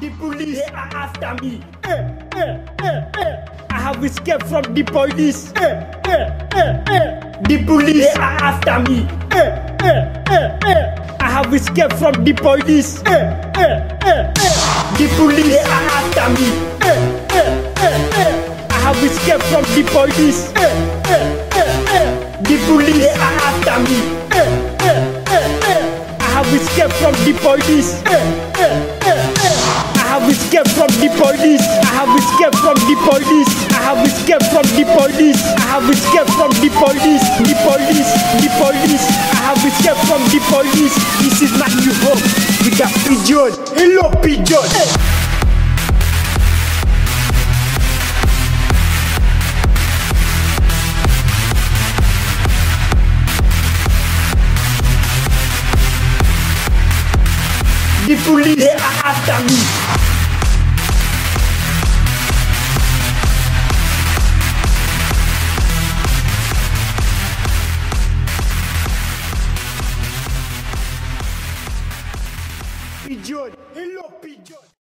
The police are after me. Eh, eh, eh, eh. I have escaped from the police. Eh, eh, eh, eh. The police they are after me. Eh, eh, eh, eh. I have escaped from the police. Eh, eh, eh, eh. The police they are after me. Eh, eh, eh, eh. I have escaped from the police. Eh, eh, eh, eh. The police they are after me. Eh, eh, eh, eh. I have escaped from the police. Eh, eh, eh, eh. Have escaped from the police. I have escaped from the police. I have escaped from the police. I have escaped from the police. The police. The police. I have escaped from the police. This is my new home. We got pigeon. Hello pigeon. The police they are after me. Pigeon, hello pigeon.